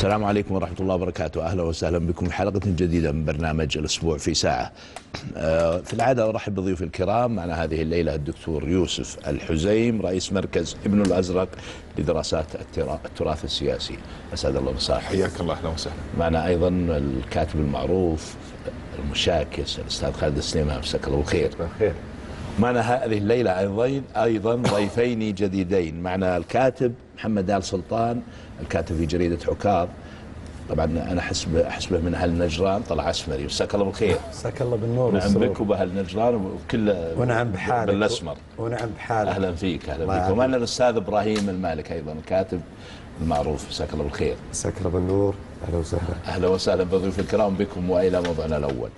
السلام عليكم ورحمة الله وبركاته. أهلا وسهلا بكم. في حلقة جديدة من برنامج الأسبوع في ساعة. آه، في العادة أرحب بضيوف الكرام. معنا هذه الليلة الدكتور يوسف الحزيم رئيس مركز ابن الأزرق لدراسات الترا- التراث السياسي. أسعد الله مساك. حياك الله. أهلا وسهلا. معنا أيضا الكاتب المعروف المشاكس الأستاذ خالد السليمان مساك الله بالخير. خير معنا هذه الليلة أيضا ضيفين جديدين. معنا الكاتب محمد آل سلطان الكاتب في جريدة عكاظ. طبعا أنا أحسب أحسبه من أهل نجران. طلع أسمري. مساك الله بالخير. مساك الله بالنور نعم بك وبأهل نجران وكل ونعم بحالك. بالأسمر. ونعم بحالك. أهلا فيك الله فيك. ومعنا الأستاذ إبراهيم المالك أيضا الكاتب المعروف. مساك الله بالخير. مساك الله بالنور. أهلا وسهلا. أهلا وسهلا بضيوف الكرام بكم وإلى موضوعنا الأول.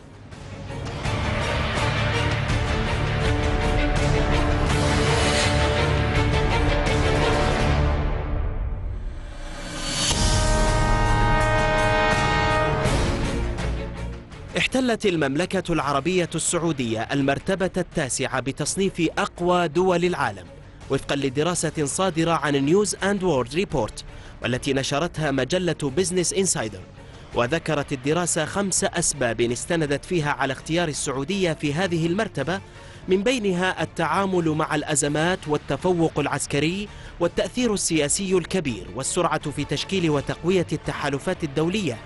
احتلت المملكة العربية السعودية المرتبة التاسعة بتصنيف أقوى دول العالم وفقا لدراسة صادرة عن News and World Report والتي نشرتها مجلة Business Insider وذكرت الدراسة خمس أسباب استندت فيها على اختيار السعودية في هذه المرتبة من بينها التعامل مع الأزمات والتفوق العسكري والتأثير السياسي الكبير والسرعة في تشكيل وتقوية التحالفات الدولية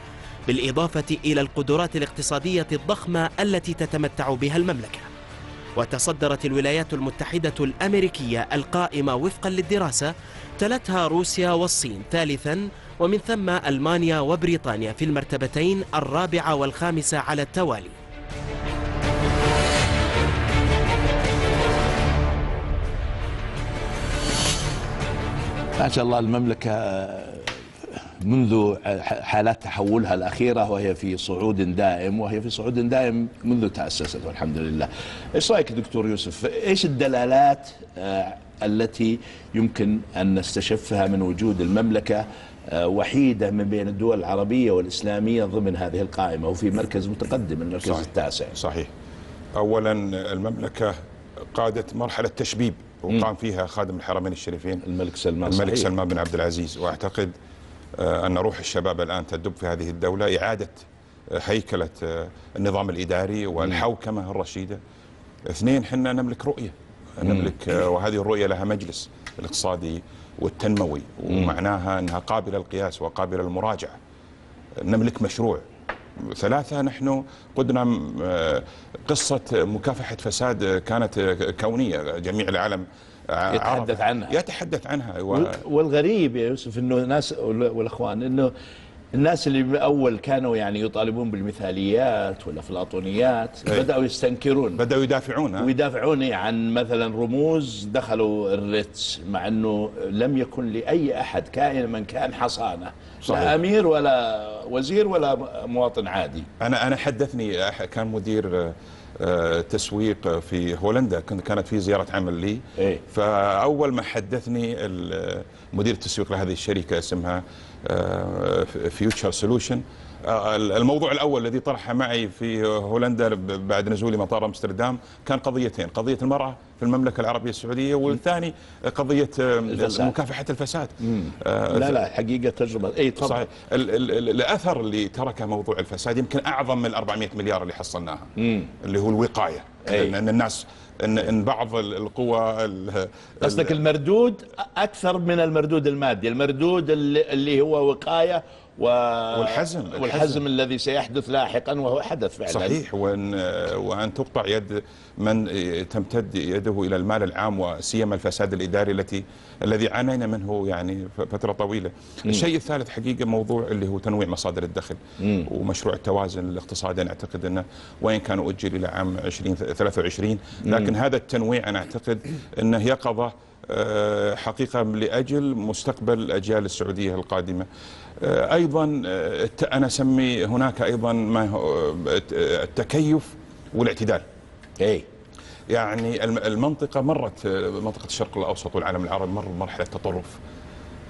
بالإضافة إلى القدرات الاقتصادية الضخمة التي تتمتع بها المملكة. وتصدرت الولايات المتحدة الأمريكية القائمة وفقا للدراسة تلتها روسيا والصين ثالثا ومن ثم ألمانيا وبريطانيا في المرتبتين الرابعة والخامسة على التوالي. ما شاء الله المملكة منذ حالات تحولها الأخيرة وهي في صعود دائم وهي في صعود دائم منذ تأسست والحمد لله. إيش رأيك دكتور يوسف؟ إيش الدلالات آه، التي يمكن أن نستشفها من وجود المملكة آه، وحيدة من بين الدول العربية والإسلامية ضمن هذه القائمة وفي مركز متقدم المركز صحيح. التاسع؟ صحيح. اولا المملكة قادت مرحلة تشبيب وقام فيها خادم الحرمين الشريفين الملك سلمان الملك صحيح. سلمان بن عبد العزيز. وأعتقد آه، أن روح الشباب الآن تدب في هذه الدولة إعادة آه، هيكلة آه، النظام الإداري والحوكمة الرشيدة. اثنين حنا نملك رؤية. نملك وهذه الرؤية لها مجلس الاقتصادي والتنموي ومعناها أنها قابلة للقياس وقابلة للمراجعة. نملك مشروع. ثلاثة نحن قدنا قصة مكافحة فساد كانت كونية. جميع العالم يتحدث عنها. يتحدث عنها و... وال- والغريب يا يوسف إنه ناس والأخوان إنه الناس اللي اول كانوا يعني يطالبون بالمثاليات والافلاطونيات أي. بدأوا يستنكرون بدأوا يدافعون ها؟ ويدافعون عن مثلا رموز دخلوا الريتس مع إنه لم يكن لأي أحد كائن من كان حصانة صحيح. لا أمير ولا وزير ولا مواطن عادي أنا أنا حدثني كان مدير تسويق في هولندا كانت في زيارة عمل لي إيه. فأول ما حدثني مدير التسويق لهذه الشركة اسمها Future Solution الموضوع الأول الذي طرحه معي في هولندا بعد نزولي مطار أمستردام كان قضيتين قضية المرأة في المملكة العربية السعودية والثاني قضية آه، الفساد. مكافحة الفساد. آه، لا لا حقيقة تجربة. إي تفضل. صحيح. ال ال ال الأثر اللي تركه موضوع الفساد يمكن أعظم من 400 مليار اللي حصلناها. اللي هو الوقاية. أي. ان, إن الناس ان, إن بعض ال- القوى ال- قصدك ال- المردود أكثر من المردود المادي المردود اللي هو وقاية و... والحزم. والحزم الحزم. الذي سيحدث لاحقا وهو حدث فعلا صحيح وان وأن تقطع يد من تمتد يده إلى المال العام وسيما الفساد الإداري التي الذي عانينا منه يعني فترة طويلة. الشيء الثالث حقيقة موضوع اللي هو تنويع مصادر الدخل ومشروع التوازن الاقتصادي أنا أعتقد أنه وين كان أجل إلى عام 2023 لكن هذا التنويع أنا أعتقد أنه يقظة حقيقة لأجل مستقبل الأجيال السعودية القادمة. آه، أيضا آه، أنا أسمي هناك أيضا ما آه، التكيف والاعتدال. اي يعني الم- المنطقة مرت آه، منطقة الشرق الأوسط والعالم العربي مر بمرحلة تطرف.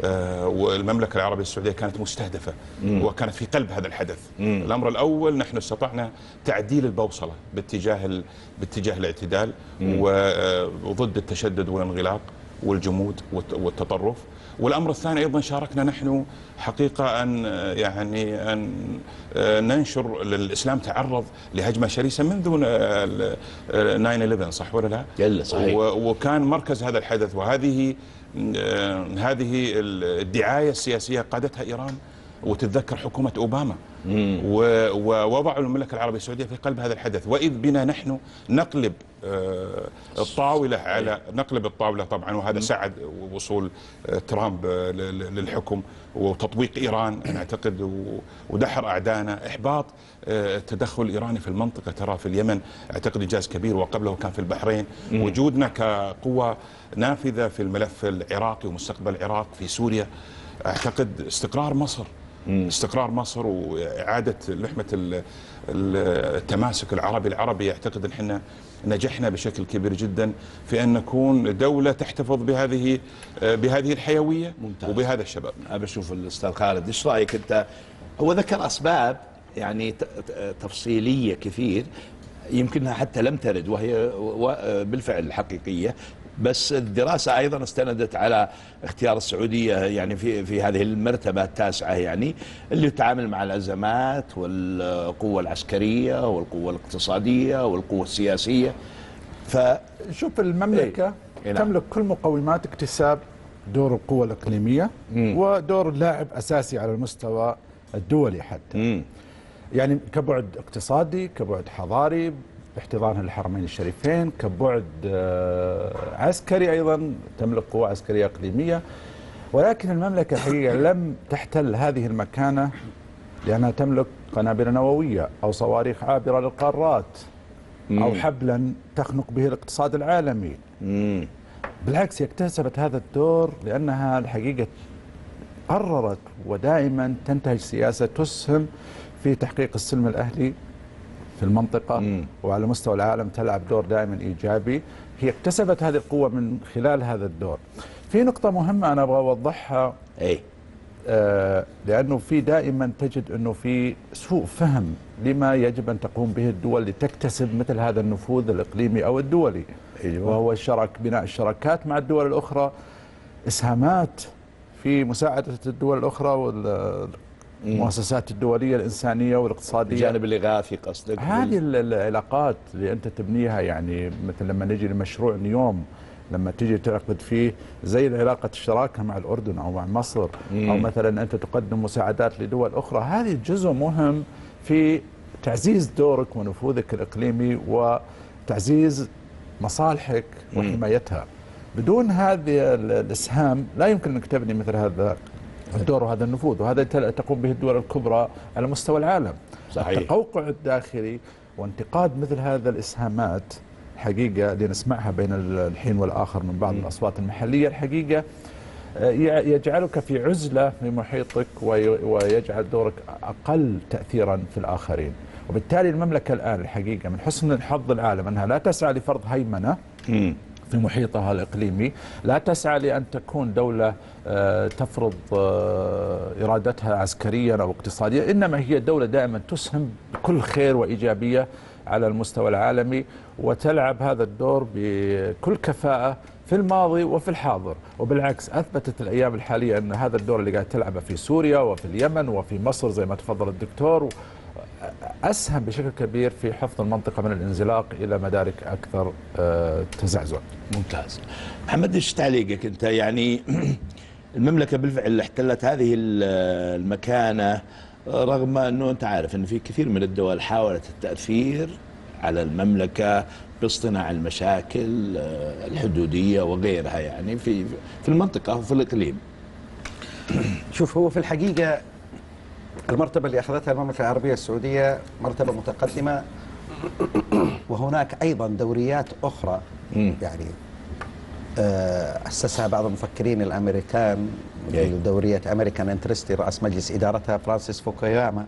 آه، والمملكة العربية السعودية كانت مستهدفة وكانت في قلب هذا الحدث. الأمر الأول نحن استطعنا تعديل البوصلة باتجاه ال... باتجاه الاعتدال آه، وضد التشدد والانغلاق. والجمود والت- والتطرف والأمر الثاني أيضا شاركنا نحن حقيقة أن آه، يعني أن آه، ننشر الاسلام تعرض لهجمة شرسة منذ آه، ال- 9/11 صح ولا لا؟ يلا صحيح. وكان مركز هذا الحدث وهذه آه، هذه الدعاية السياسية قادتها إيران وتتذكر حكومة أوباما. و- ووضعوا المملكة العربية السعودية في قلب هذا الحدث. وإذ بنا نحن نقلب آه، الطاولة على نقلب الطاولة طبعا وهذا ساعد وصول آه، ترامب آه، للحكم وتطبيق إيران. أنا أعتقد و- ودحر اعدائنا إحباط آه، التدخل الإيراني في المنطقة ترى في اليمن أعتقد إنجاز كبير وقبله كان في البحرين. وجودنا كقوة نافذة في الملف العراقي ومستقبل العراق في سوريا أعتقد استقرار مصر استقرار مصر وإعادة لحمة ال- ال- التماسك العربي. العربي اعتقد إن إحنا نجحنا بشكل كبير جدا في أن نكون دولة تحتفظ بهذه بهذه الحيوية ممتاز. وبهذا الشباب. ابى أشوف الأستاذ خالد إيش رأيك أنت؟ هو ذكر أسباب يعني تفصيلية كثير يمكنها حتى لم ترد وهي بالفعل حقيقية. بس الدراسة أيضا استندت على اختيار السعودية يعني في في هذه المرتبة التاسعة يعني اللي تتعامل مع الأزمات والقوة العسكرية والقوة الاقتصادية والقوة السياسية ف شوف المملكة إيه نعم. تملك كل مقومات اكتساب دور القوة الإقليمية ودور لاعب أساسي على المستوى الدولي حتى مم. يعني كبعد اقتصادي كبعد حضاري باحتضانها للحرمين الشريفين كبعد آه، عسكري أيضا تملك قوة عسكرية إقليمية. ولكن المملكة الحقيقة لم تحتل هذه المكانة لأنها تملك قنابل نووية أو صواريخ عابرة للقارات أو حبلا تخنق به الاقتصاد العالمي. بالعكس هي اكتسبت هذا الدور لأنها الحقيقة قررت ودائما تنتهج سياسة تسهم في تحقيق السلم الأهلي في المنطقة مم. وعلى مستوى العالم تلعب دور دائما إيجابي. هي اكتسبت هذه القوة من خلال هذا الدور. في نقطة مهمة أنا أبغى أوضحها. أي. آه، لأنه في دائما تجد أنه في سوء فهم لما يجب أن تقوم به الدول لتكتسب مثل هذا النفوذ الإقليمي أو الدولي. أيوة. وهو الشرك بناء الشراكات مع الدول الأخرى. إسهامات في مساعدة الدول الأخرى والمؤسسات الدولية الإنسانية والاقتصادية. الجانب الإغاثي قصدك هذه ال- العلاقات اللي أنت تبنيها يعني مثل لما نجي لمشروع نيوم لما تيجي تعقد فيه زي علاقة الشراكة مع الأردن أو مع مصر أو مثلا أنت تقدم مساعدات لدول أخرى. هذه جزء مهم في تعزيز دورك ونفوذك الإقليمي وتعزيز مصالحك وحمايتها. بدون هذه ال- الإسهام لا يمكن أنك تبني مثل هذا الدور وهذا النفوذ وهذا تقوم به الدول الكبرى على مستوى العالم صحيح. التقوقع الداخلي وانتقاد مثل هذا الإسهامات حقيقة اللي نسمعها بين الحين والآخر من بعض الأصوات المحلية الحقيقة آه، يجعلك في عزلة في محيطك وي- ويجعل دورك أقل تأثيرا في الآخرين وبالتالي المملكة الآن الحقيقة من حسن الحظ العالم أنها لا تسعى لفرض هيمنة مم. في محيطها الإقليمي. لا تسعى لأن تكون دولة آه، تفرض آه، إرادتها عسكريا أو اقتصاديا إنما هي دولة دائما تسهم بكل خير وإيجابية على المستوى العالمي وتلعب هذا الدور بكل كفاءة في الماضي وفي الحاضر. وبالعكس أثبتت الأيام الحالية أن هذا الدور اللي قاعد تلعبه في سوريا وفي اليمن وفي مصر زي ما تفضل الدكتور أسهم بشكل كبير في حفظ المنطقة من الانزلاق إلى مدارك أكثر آه، تزعزع ممتاز. محمد إيش تعليقك أنت؟ يعني المملكة بالفعل احتلت هذه ال- المكانة رغم إنه أنت عارف إن في كثير من الدول حاولت التأثير على المملكة باصطناع المشاكل آه، الحدودية وغيرها يعني في في المنطقة وفي الإقليم. شوف هو في الحقيقة المرتبة اللي أخذتها المملكة العربية السعودية مرتبة متقدمة وهناك أيضا دوريات أخرى. يعني آه، أسسها بعض المفكرين الأمريكان دورية أمريكان انترستي رأس مجلس إدارتها فرانسيس فوكوياما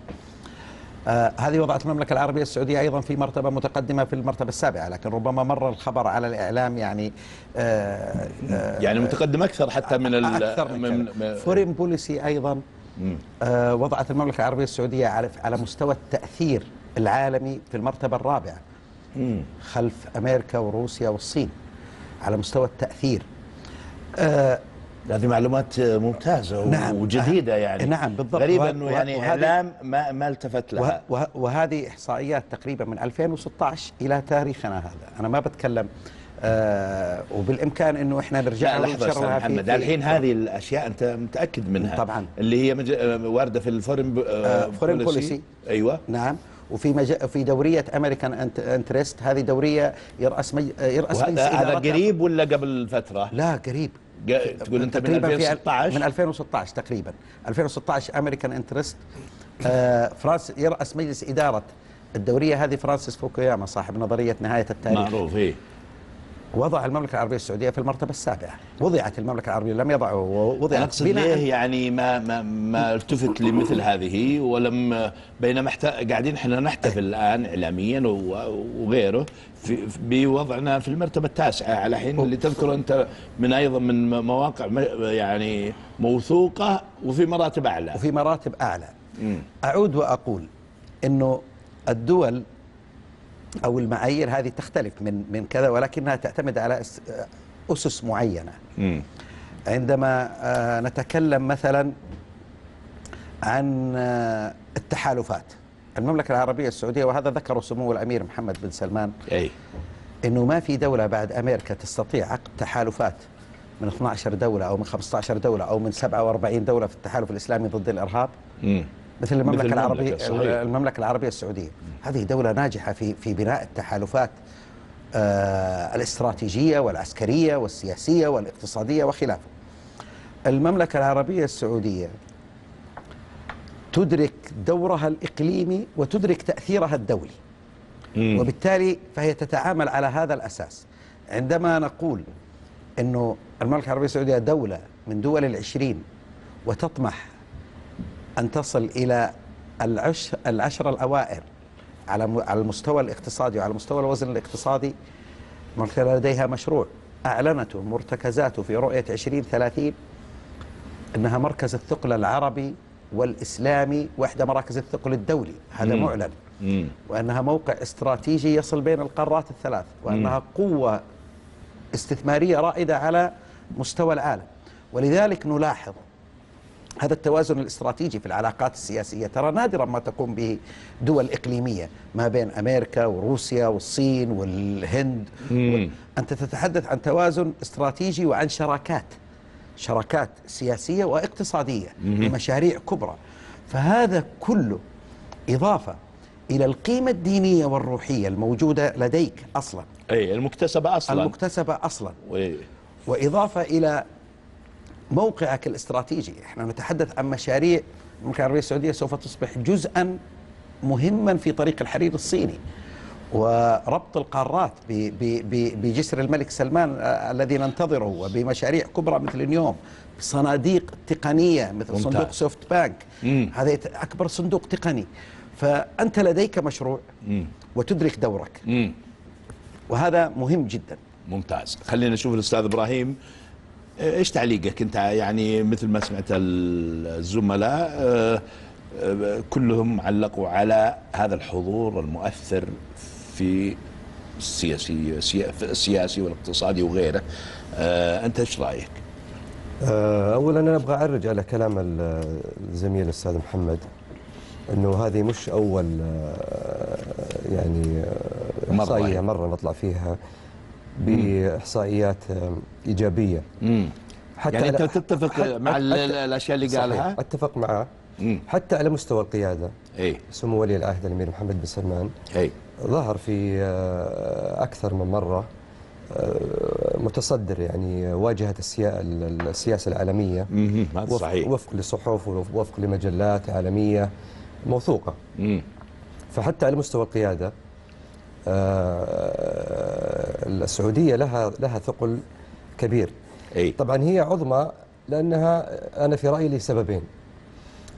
آه هذه وضعت المملكة العربية السعودية أيضا في مرتبة متقدمة في المرتبة السابعة لكن ربما مر الخبر على الإعلام يعني آه آه يعني متقدم أكثر حتى من أكثر من, كذا. Foreign Policy أيضا. آه وضعت المملكة العربية السعودية على على مستوى التأثير العالمي في المرتبة الرابعة مم. خلف أمريكا وروسيا والصين على مستوى التأثير آه هذه معلومات ممتازة نعم. وجديدة يعني نعم، بالضبط. إنه وه- يعني إعلام ما ما التفت لها وه وهذه إحصائيات تقريبا من 2016 إلى تاريخنا هذا أنا ما بتكلم آه وبالإمكان إنه إحنا نرجع لها في- محمد. الحين هذه الأشياء أنت متأكد منها. طبعاً. اللي هي مج... آه، واردة في ال Foreign آه، Foreign Policy. أيوه. نعم. وفي مج... في دورية American Interest هذه دورية يرأس مج... يرأس مجلس وهذا هذا قريب ولا قبل فترة؟ لا قريب. تقول أنت من تقريباً في- 2016 من 2016 تقريبا. 2016 American Interest آه فرانس يرأس مجلس إدارة الدورية. هذه فرانسيس فوكوياما صاحب نظرية نهاية التاريخ. معروف إيه. وضع المملكة العربية السعودية في المرتبة السابعة وضعت المملكة العربية لم يضعه أنا وضعت بناء- ليه يعني ما ما ما التفت لمثل هذه ولم بينما. قاعدين إحنا نحتفل الآن اعلاميا و- وغيره في بوضعنا في المرتبة التاسعة على حين اللي تذكر أنت من أيضا من مواقع يعني موثوقة وفي مراتب أعلى وفي مراتب أعلى مم. أعود وأقول إنه الدول أو المعايير هذه تختلف من من كذا ولكنها تعتمد على أس- أسس معينة. عندما آه، نتكلم مثلا عن آه، التحالفات المملكة العربية السعودية وهذا ذكره سمو الأمير محمد بن سلمان أي إنه ما في دولة بعد أمريكا تستطيع عقد تحالفات من 12 دولة أو من 15 دولة أو من 47 دولة في التحالف الإسلامي ضد الإرهاب مم. مثل المملكة مثل العربية المملكة، صحيح. المملكة العربية السعودية هذه دولة ناجحة في في بناء التحالفات آه، الاستراتيجية والعسكرية والسياسية والاقتصادية وخلافه المملكة العربية السعودية تدرك دورها الإقليمي وتدرك تأثيرها الدولي مم. وبالتالي فهي تتعامل على هذا الأساس عندما نقول أنه المملكة العربية السعودية دولة من دول العشرين وتطمح أن تصل إلى العش العشر الأوائل على على المستوى الاقتصادي وعلى مستوى الوزن الاقتصادي المملكة لديها مشروع. أعلنته مرتكزاته في رؤية 2030 أنها مركز الثقل العربي والإسلامي وإحدى مراكز الثقل الدولي. هذا مم. معلن. مم. وأنها موقع استراتيجي يصل بين القارات الثلاث. وأنها قوة استثمارية رائدة على مستوى العالم. ولذلك نلاحظ هذا التوازن الاستراتيجي في العلاقات السياسية. ترى نادرا ما تقوم به دول إقليمية ما بين أمريكا وروسيا والصين والهند. مم. أنت تتحدث عن توازن استراتيجي وعن شراكات شراكات سياسية واقتصادية لمشاريع كبرى. فهذا كله إضافة إلى القيمة الدينية والروحية الموجودة لديك أصلا. اي المكتسبة أصلا. المكتسبة أصلا. إيه. وإضافة إلى موقعك الاستراتيجي إحنا نتحدث عن مشاريع المملكة العربية السعودية سوف تصبح جزءا مهما في طريق الحرير الصيني وربط القارات بجسر الملك سلمان آه، الذي ننتظره وبمشاريع كبرى مثل اليوم بصناديق تقنية مثل ممتاز. صندوق SoftBank مم. هذا أكبر صندوق تقني فأنت لديك مشروع مم. وتدرك دورك مم. وهذا مهم جدا ممتاز خلينا نشوف الأستاذ إبراهيم إيش تعليقك أنت يعني مثل ما سمعت الزملاء آه، آه، كلهم علقوا على هذا الحضور المؤثر في السياسي سيا- في السياسي والاقتصادي وغيره آه، أنت إيش رأيك؟ اولا أنا أبغى أعرج على كلام ال- الزميل الأستاذ محمد إنه هذه مش أول يعني مرة إحصائية يعني. مرة نطلع فيها بإحصائيات آه، إيجابية. حتى يعني أنت تتفق مع الأشياء اللي قالها؟ أتفق معه. حتى على مستوى القيادة اي سمو ولي العهد الأمير محمد بن سلمان اي ظهر في آه، أكثر من مرة آه، متصدر يعني واجهة السيا- السياسة العالمية. هذا وفق, صحيح وفق لصحف ووفق لمجلات عالمية موثوقة. فحتى على مستوى القيادة السعودية لها لها ثقل كبير أي طبعا هي عظمى لأنها أنا في رأيي لسببين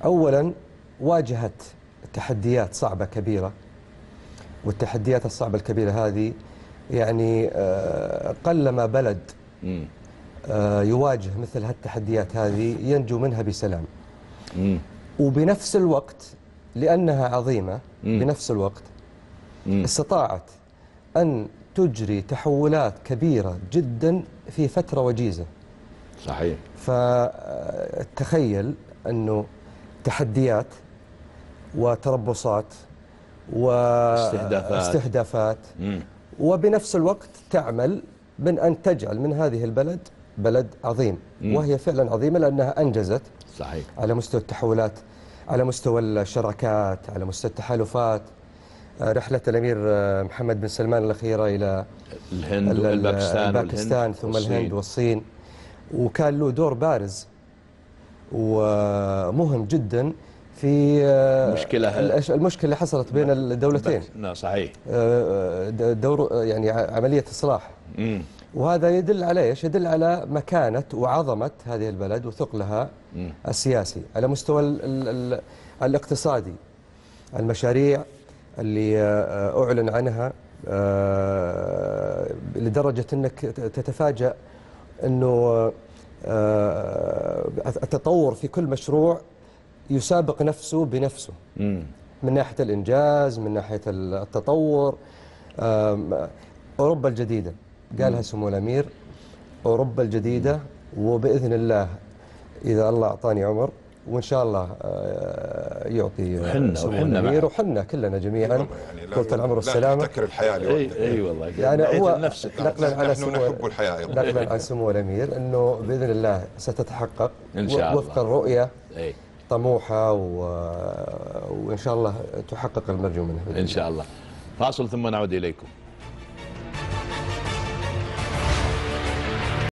أولا واجهت تحديات صعبة كبيرة والتحديات الصعبة الكبيرة هذه يعني آه، قلما بلد. آه، يواجه مثل هالتحديات هذه ينجو منها بسلام. وبنفس الوقت لأنها عظيمة. بنفس الوقت. استطاعت أن تجري تحولات كبيرة جدا في فترة وجيزة. صحيح. فتخيل أنه تحديات وتربصات استهدافات. واستهدافات مم. وبنفس الوقت تعمل من أن تجعل من هذه البلد بلد عظيم. وهي فعلا عظيمة لأنها أنجزت صحيح. على مستوى التحولات على مستوى الشراكات على مستوى التحالفات. رحلة الأمير آه، محمد بن سلمان الأخيرة إلى الهند ال- ال- والباكستان الباكستان ثم والصين. الهند والصين وكان له دور بارز ومهم جدا في آه، مشكلة- المشكلة اللي حصلت بين الدولتين نعم صحيح آه، دور يعني عملية إصلاح. وهذا يدل على إيش؟ يدل على مكانة وعظمة هذه البلد وثقلها السياسي على مستوى ال ال ال الاقتصادي المشاريع اللي آه، أعلن عنها آه، لدرجة أنك تتفاجأ أنه آه، التطور في كل مشروع يسابق نفسه بنفسه. مم. من ناحية الإنجاز من ناحية التطور. أوروبا الجديدة قالها سمو الأمير. أوروبا الجديدة وبإذن الله إذا الله أعطاني عمر وإن شاء الله آه، يعطي آه، وحنا- سمو وحنا كلنا جميعا يعني طولة العمر لا والسلامة. تحتكر الحياة اي لوحدك. اي والله يعني نعيت هو لنفسك نقلا على نحن سمو نحب الحياة أيضا نقلا عن سمو الأمير أنه بإذن الله ستتحقق إن شاء الله. وفق الرؤية اي طموحة و... وإن شاء الله تحقق المرجو منها. إن شاء الله. فاصل ثم نعود إليكم.